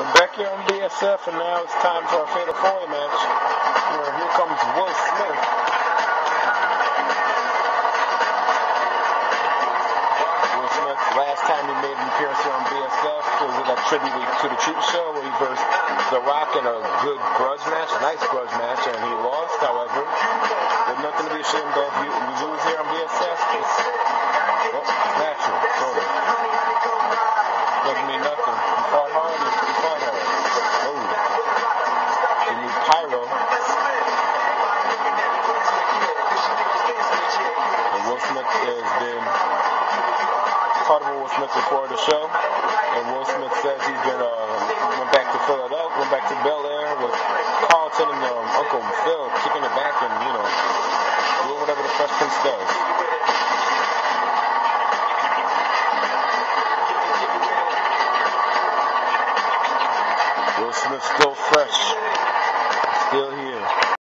We're back here on BSF, and now it's time for our Fatal Four match. Where here comes Will Smith. Will Smith, last time he made an appearance here on BSF was in a tribute to the Cheap Show where he versed The Rock in a good grudge match, a nice grudge match, and he lost, however. There's nothing to be ashamed of. You, Pyro. And Will Smith has been part of Will Smith before the show. And Will Smith says he's been, uh, went back to Philadelphia, went back to Bel Air with Carlton and um, Uncle Phil kicking it back and, you know, doing whatever the Fresh Prince does. Will Smith still fresh.